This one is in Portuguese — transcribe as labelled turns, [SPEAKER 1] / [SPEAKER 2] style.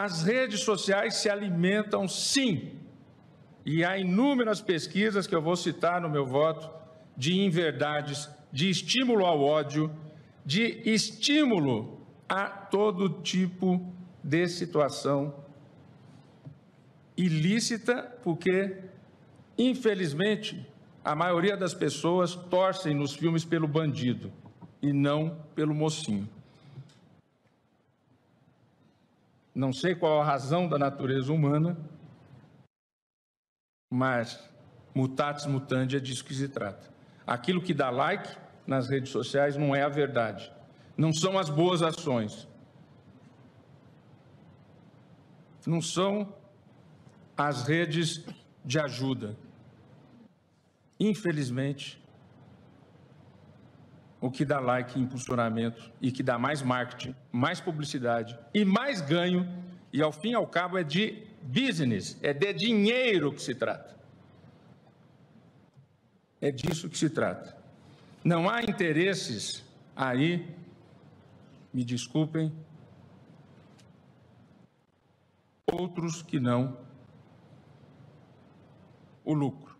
[SPEAKER 1] As redes sociais se alimentam, sim, e há inúmeras pesquisas que eu vou citar no meu voto, de inverdades, de estímulo ao ódio, de estímulo a todo tipo de situação ilícita, porque, infelizmente, a maioria das pessoas torcem nos filmes pelo bandido e não pelo mocinho. Não sei qual a razão da natureza humana, mas mutatis mutandi é disso que se trata. Aquilo que dá like nas redes sociais não é a verdade. Não são as boas ações. Não são as redes de ajuda. Infelizmente, o que dá like e impulsionamento e que dá mais marketing, mais publicidade e mais ganho, e ao fim e ao cabo é de business, é de dinheiro que se trata. É disso que se trata. Não há interesses aí, me desculpem, outros que não o lucro.